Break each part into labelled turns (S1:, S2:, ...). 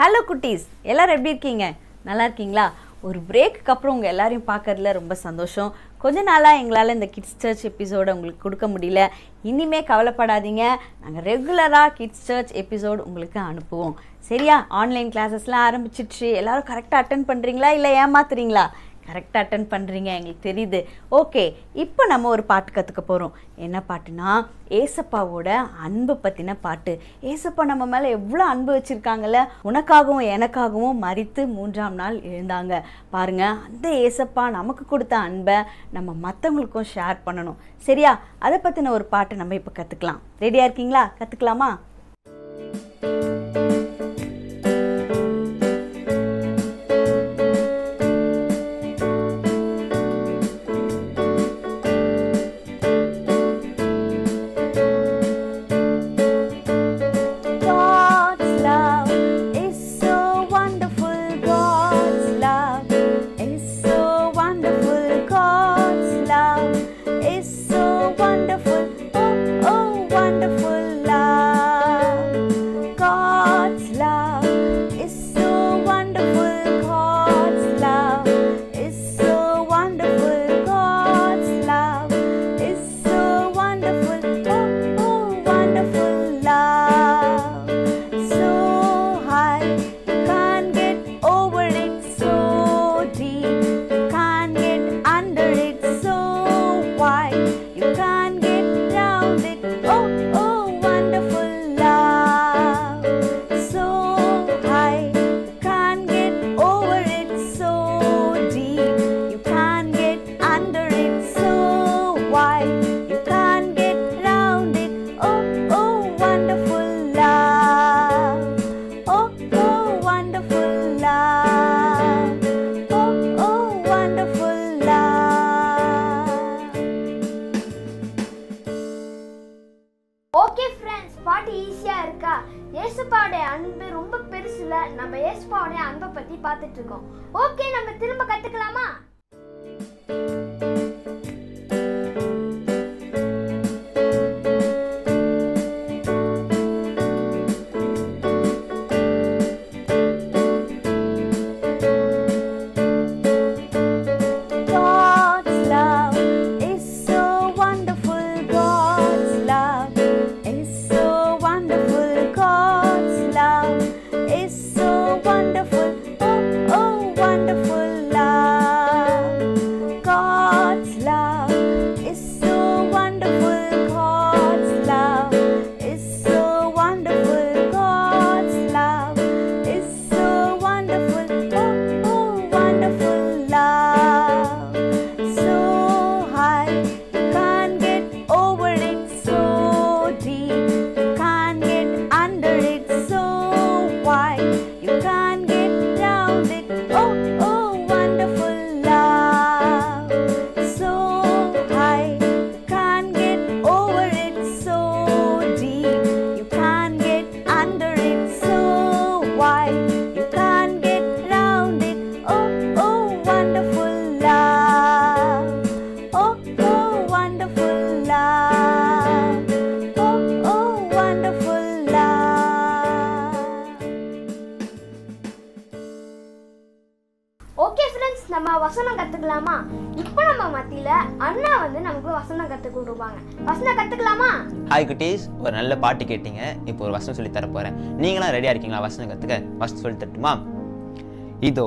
S1: hello குட்டீஸ் எல்லோரும் எப்படி இருக்கீங்க நல்லா இருக்கீங்களா ஒரு பிரேக்குக்கு அப்புறம் உங்கள் எல்லாரையும் பார்க்கறதுல ரொம்ப சந்தோஷம் கொஞ்ச நாளாக எங்களால் இந்த கிட்ஸ் சர்ச் எபிசோடு உங்களுக்கு கொடுக்க முடியல இனிமே கவலைப்படாதீங்க நாங்கள் ரெகுலராக கிட்ஸ் சர்ச் எபிசோடு உங்களுக்கு அனுப்புவோம் சரியா ஆன்லைன் கிளாஸஸ்லாம் ஆரம்பிச்சிடுச்சு எல்லோரும் கரெக்டாக அட்டன் பண்ணுறீங்களா இல்லை ஏமாத்துறீங்களா கரெக்டாக அட்டன் பண்ணுறீங்க எங்களுக்கு தெரியுது ஓகே இப்போ நம்ம ஒரு பாட்டு கற்றுக்க போகிறோம் என்ன பாட்டுனா ஏசப்பாவோட அன்பு பற்றின பாட்டு ஏசப்பா நம்ம மேலே எவ்வளோ அன்பு வச்சுருக்காங்கல்ல உனக்காகவும் எனக்காகவும் மறித்து மூன்றாம் நாள் எழுந்தாங்க பாருங்கள் அந்த ஏசப்பா நமக்கு கொடுத்த அன்பை நம்ம மற்றவங்களுக்கும் ஷேர் பண்ணணும் சரியா அதை பற்றின ஒரு பாட்டு நம்ம இப்போ கற்றுக்கலாம் ரெடியாக இருக்கீங்களா கற்றுக்கலாமா
S2: ஓகே ஃப்ரெண்ட்ஸ் பாட்டு ஈஸியாக இருக்கா ஏசுப்பாவுடைய அன்பு ரொம்ப பெருசுல நம்ம ஏசுப்பாவுடைய அன்பை பற்றி பார்த்துட்டு இருக்கோம் ஓகே நம்ம திரும்ப கற்றுக்கலாமா வசனம் கத்துக்கலாமா இப்போ நம்ம மத்தியில அண்ணா வந்து நமக்கு வசனம் கத்து கொடுப்பாங்க வசனம் கத்துக்கலாமா ஹாய் குட்டீஸ் ஒரு நல்ல பாட்டு கேட்டீங்க இப்போ ஒரு வசனம் சொல்லி தர போகிறேன் நீங்களாம் ரெடியாக இருக்கீங்களா வசனம் கற்றுக்க வசனம் சொல்லி தரட்டுமா இதோ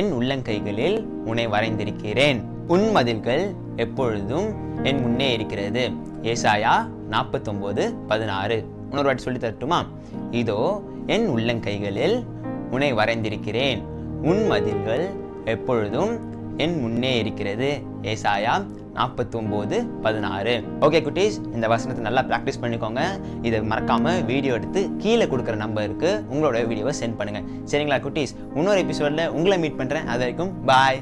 S2: என் உள்ளங்கைகளில் உன்னை வரைந்திருக்கிறேன் உன் மதில்கள் எப்பொழுதும் என் முன்னே இருக்கிறது ஏசாயா நாற்பத்தொம்போது பதினாறு இன்னொரு வாட்டி சொல்லி தரட்டுமா இதோ என் உள்ளங்கைகளில் உன்னை வரைந்திருக்கிறேன் உன் மதில்கள் எப்பொழுதும் என் முன்னே இருக்கிறது ஏசாயா நாற்பத்தொம்போது பதினாறு ஓகே குட்டீஸ் இந்த வசனத்தை நல்லா ப்ராக்டிஸ் பண்ணிக்கோங்க இதை மறக்காமல் வீடியோ எடுத்து கீழே கொடுக்குற நம்பருக்கு உங்களோட வீடியோவை சென்ட் பண்ணுங்கள் சரிங்களா குட்டீஸ் இன்னொரு எபிசோடில் உங்களை மீட் பண்ணுறேன் அது வரைக்கும் பாய்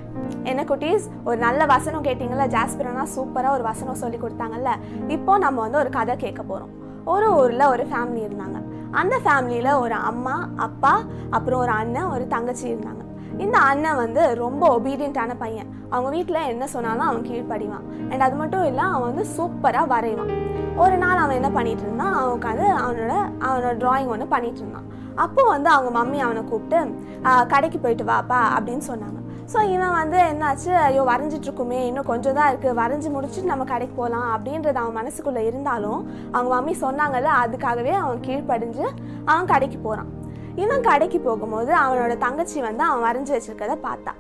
S2: என்ன குட்டீஸ் ஒரு நல்ல வசனம் கேட்டிங்களா ஜாஸ்பிரனா சூப்பராக ஒரு வசனம் சொல்லி கொடுத்தாங்கல்ல இப்போ நம்ம வந்து ஒரு கதை கேட்க போகிறோம் ஒரு ஊரில் ஒரு ஃபேமிலி இருந்தாங்க அந்த ஃபேமிலியில் ஒரு அம்மா அப்பா அப்புறம் ஒரு அண்ணன் ஒரு தங்கச்சி இருந்தாங்க இந்த அண்ணன் வந்து ரொம்ப ஒபீடியண்ட்டான பையன் அவங்க வீட்டில் என்ன சொன்னாலும் அவன் கீழ்ப்படிவான் அண்ட் அது மட்டும் இல்லை அவன் வந்து சூப்பராக வரைவான் ஒரு நாள் அவன் என்ன பண்ணிட்டு இருந்தான் அவன் உட்காந்து அவனோட அவனோட ட்ராயிங் ஒன்று பண்ணிட்டு இருந்தான் அப்போது வந்து அவங்க மம்மி அவனை கூப்பிட்டு கடைக்கு போயிட்டு வாப்பா அப்படின்னு சொன்னாங்க ஸோ இவன் வந்து என்னாச்சு ஐயோ இருக்குமே இன்னும் கொஞ்சம் தான் இருக்குது வரைஞ்சி முடிச்சுட்டு நம்ம கடைக்கு போகலாம் அப்படின்றது அவன் மனசுக்குள்ளே இருந்தாலும் அவங்க மம்மி சொன்னாங்கல்ல அதுக்காகவே அவன் கீழ்ப்படிஞ்சு அவன் கடைக்கு போகிறான் இவன் கடைக்கு போகும்போது அவனோட தங்கச்சி வந்து அவன் வரைஞ்சி வச்சிருக்கிறத பார்த்தா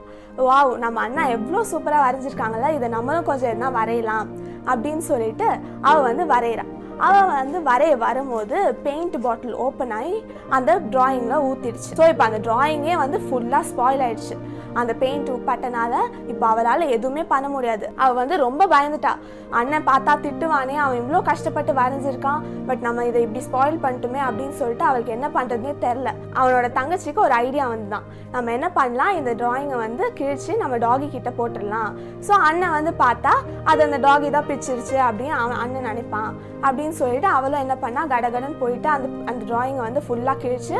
S2: வாவ் நம்ம அண்ணா எவ்வளோ சூப்பராக வரைஞ்சிருக்காங்களா இதை நம்மளும் கொஞ்சம் என்ன வரையலாம் அப்படின்னு சொல்லிட்டு அவள் வந்து வரைகிறான் அவள் வந்து வரைய வரும்போது பெயிண்ட் பாட்டில் ஓப்பன் ஆகி அந்த ட்ராயிங்கில் ஊற்றிடுச்சு ஸோ இப்போ அந்த ட்ராயிங்கே வந்து ஃபுல்லாக ஸ்பாயில் ஆயிடுச்சு அந்த பெயிண்ட் உப்பட்டனால இப்போ அவளால் எதுவுமே பண்ண முடியாது அவள் வந்து ரொம்ப பயந்துட்டா அண்ணன் பார்த்தா திட்டுவானே அவன் இவ்வளோ கஷ்டப்பட்டு வரைஞ்சிருக்கான் பட் நம்ம இதை இப்படி ஸ்பாயில் பண்ணிட்டுமே அப்படின்னு சொல்லிட்டு அவளுக்கு என்ன பண்ணுறதுனே தெரில அவனோட தங்கச்சிக்கு ஒரு ஐடியா வந்துதான் நம்ம என்ன பண்ணலாம் இந்த டிராயிங்கை வந்து கிழிச்சு நம்ம டாகி கிட்ட போட்டுடலாம் ஸோ அண்ணன் வந்து பார்த்தா அது அந்த டாகி தான் பிச்சிருச்சு அப்படின்னு அவன் அண்ணன் நினைப்பான் அப்படின்னு சொல்லிட்டு அவளும் என்ன பண்ணா கடகடன் போயிட்டு அந்த அந்த டிராயிங்கை வந்து ஃபுல்லாக கிழிச்சு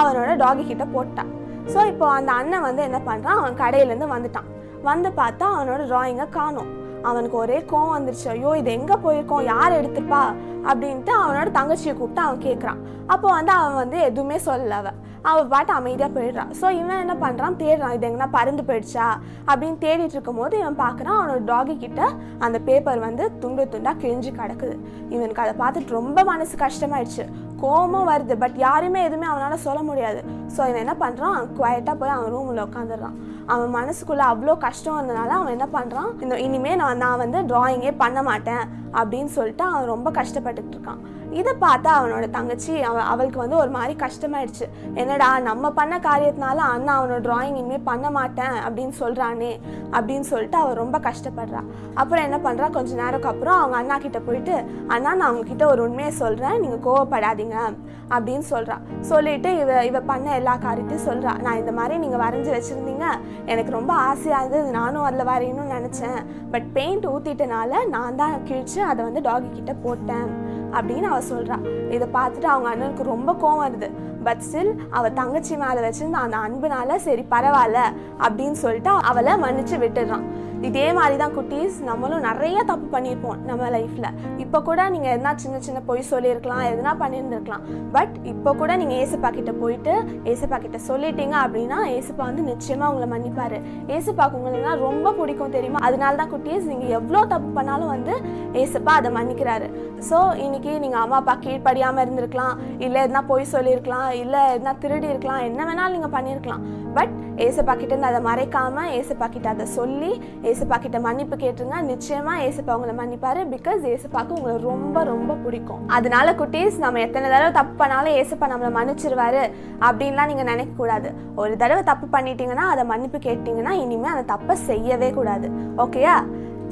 S2: அவனோட டாகி கிட்ட போட்டான் ஸோ இப்போ அந்த அண்ணன் வந்து என்ன பண்ணுறான் அவன் கடையிலேருந்து வந்துட்டான் வந்து பார்த்தா அவனோட ட்ராயிங்கை காணும் அவனுக்கு ஒரே கோவம் வந்துருச்சு ஐயோ இது எங்கே போயிருக்கோம் யார் எடுத்துப்பா அப்படின்ட்டு அவனோட தங்கச்சியை கூப்பிட்டு அவன் கேட்குறான் அப்போ வந்து அவன் வந்து எதுவுமே சொல்லல அவன் அவள் பாட்டு அமைதியாக போயிடுறான் ஸோ இவன் என்ன பண்ணுறான் தேடுறான் இது எங்கன்னா பறந்து போயிடுச்சா அப்படின்னு தேடிட்டு இருக்கும்போது இவன் பார்க்குறான் அவனோட டாகி கிட்ட அந்த பேப்பர் வந்து துண்டு துண்டாக கிழிஞ்சு கிடக்குது இவனுக்கு அதை பார்த்துட்டு ரொம்ப மனசு கஷ்டமாயிடுச்சு கோபமும் வருது பட் யாருமே எதுவுமே அவனால் சொல்ல முடியாது ஸோ இவன் என்ன பண்ணுறான் குவாய்ட்டாக போய் அவன் ரூமில் உட்காந்துடுறான் அவன் மனசுக்குள்ளே அவ்வளோ கஷ்டம் இருந்தனால அவன் என்ன பண்ணுறான் இந்த இனிமேல் நான் நான் வந்து ட்ராயிங்கே பண்ண மாட்டேன் அப்படின்னு சொல்லிட்டு அவன் ரொம்ப கஷ்டப்பட்டுக்கிட்டு இருக்கான் இதை பார்த்தா அவனோட தங்கச்சி அவன் அவளுக்கு வந்து ஒரு மாதிரி கஷ்டமாயிடுச்சு என்னடா நம்ம பண்ண காரியத்தினால அண்ணா அவனோட ட்ராயிங் இனிமேல் பண்ண மாட்டேன் அப்படின்னு சொல்கிறானே அப்படின்னு சொல்லிட்டு அவன் ரொம்ப கஷ்டப்படுறான் அப்புறம் என்ன பண்ணுறான் கொஞ்ச நேரம் அப்புறம் அவங்க அண்ணா கிட்ட போயிட்டு அண்ணா நான் உங்ககிட்ட ஒரு உண்மையை சொல்கிறேன் நீங்கள் கோவப்படாதீங்க வரைஞ்சிடுங்க அப்படின்னு சொல்கிறான் சொல்லிட்டு இவ இவ பண்ண எல்லா காரியத்தையும் சொல்கிறான் நான் இந்த மாதிரி நீங்கள் வரைஞ்சி வச்சுருந்தீங்க எனக்கு ரொம்ப ஆசையாக இருந்தது நானும் அதில் வரையணும்னு நினச்சேன் பட் பெயிண்ட் ஊற்றிட்டனால நான் தான் கிழிச்சு அதை வந்து டாகி கிட்டே போட்டேன் அப்படின்னு அவள் சொல்றா இதை பார்த்துட்டு அவங்க அண்ணனுக்கு ரொம்ப கோவம் வருது பட் ஸ்டில் அவள் தங்கச்சி மேலே வச்சிருந்த அந்த அன்புனால சரி பரவாயில்ல அப்படின்னு சொல்லிட்டு அவளை மன்னிச்சு விட்டுடுறான் இதே மாதிரி தான் குட்டீஸ் நம்மளும் நிறைய தப்பு பண்ணியிருப்போம் நம்ம லைஃப்பில் இப்போ கூட நீங்கள் எதனா சின்ன சின்ன பொய் சொல்லியிருக்கலாம் எதனா பண்ணியிருந்துருக்கலாம் பட் இப்போ கூட நீங்கள் ஏசுப்பா கிட்ட போயிட்டு ஏசுப்பா கிட்ட சொல்லிட்டீங்க அப்படின்னா ஏசுப்பா வந்து நிச்சயமாக உங்களை மன்னிப்பார் ஏசப்பாக்கு உங்களுக்கு ரொம்ப பிடிக்கும் தெரியுமா அதனால தான் குட்டீஸ் நீங்கள் எவ்வளோ தப்பு பண்ணாலும் வந்து ஏசுப்பா அதை மன்னிக்கிறாரு ஸோ இன்னைக்கு நீங்கள் அம்மா அப்பா கீழ்ப்படியாமல் இருந்திருக்கலாம் இல்லை எதனா பொய் சொல்லியிருக்கலாம் இல்லை எதனா திருடி இருக்கலாம் என்ன வேணாலும் நீங்கள் பண்ணியிருக்கலாம் பட் ஏசப்பா கிட்டேருந்து அதை மறைக்காம ஏசப்பா கிட்ட அதை சொல்லி ஏசப்பா கிட்ட மன்னிப்பு கேட்டுருங்க நிச்சயமா ஏசப்பா உங்களை மன்னிப்பாரு பிகாஸ் ஏசப்பாக்கு உங்களை ரொம்ப ரொம்ப பிடிக்கும் அதனால குட்டீஸ் நம்ம எத்தனை தடவை தப்பு பண்ணாலும் ஏசப்பா நம்மளை மன்னிச்சிருவாரு அப்படின்லாம் நினைக்க கூடாது ஒரு தடவை தப்பு பண்ணிட்டீங்கன்னா அதை மன்னிப்பு கேட்டீங்கன்னா இனிமே அந்த தப்பை செய்யவே கூடாது ஓகேயா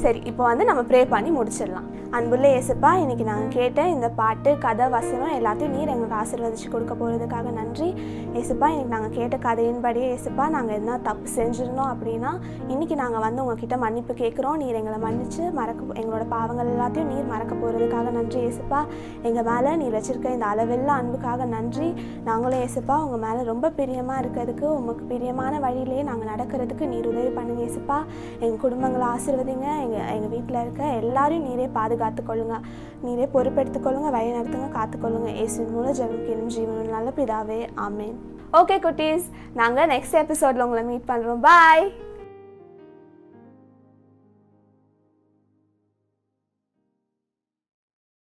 S2: சரி இப்போ வந்து நம்ம ப்ரே பண்ணி முடிச்சிடலாம் அன்புள்ள இயேசுப்பா இன்றைக்கி நாங்கள் கேட்ட இந்த பாட்டு கதை வசனம் எல்லாத்தையும் நீர் எங்களுக்கு ஆசீர்வதிச்சு கொடுக்க போகிறதுக்காக நன்றி இயேசுப்பா இன்றைக்கி நாங்கள் கேட்ட கதையின்படியே இயேசுப்பா நாங்கள் எதனா தப்பு செஞ்சிருந்தோம் அப்படின்னா இன்றைக்கி நாங்கள் வந்து உங்ககிட்ட மன்னிப்பு கேட்குறோம் நீர் எங்களை மன்னித்து மறக்க எங்களோட பாவங்கள் எல்லாத்தையும் நீர் மறக்க போகிறதுக்காக நன்றி இயேசுப்பா எங்கள் மேலே நீர் வச்சுருக்க இந்த அளவெல்லாம் அன்புக்காக நன்றி நாங்களும் இயேசுப்பா உங்கள் மேலே ரொம்ப பிரியமாக இருக்கிறதுக்கு உங்களுக்கு பிரியமான வழியிலேயே நாங்கள் நடக்கிறதுக்கு நீர் உதவி பண்ணுங்க இயேசுப்பா எங்கள் குடும்பங்களை ஆசிர்வதிங்க எங்கள் எங்கள் வீட்டில் இருக்க எல்லாரையும் நீரே பாதுகாப்பு காத்துக்கொள்ளுங்க நீரே பொறுப்பெடுத்துக்கொள்ளுங்க வழி நடத்துங்க காத்துக்கொள்ளுங்க ஏசின் மூலம் ஜெபம் கேளும் ஜீவனும் நல்ல பிதாவே ஆமேன் ஓகே குட்டீஸ் நாங்கள் நெக்ஸ்ட் எபிசோடில் உங்களை மீட் பண்ணுறோம் பாய்